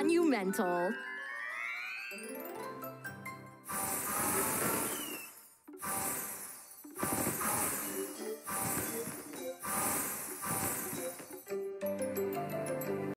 monumental.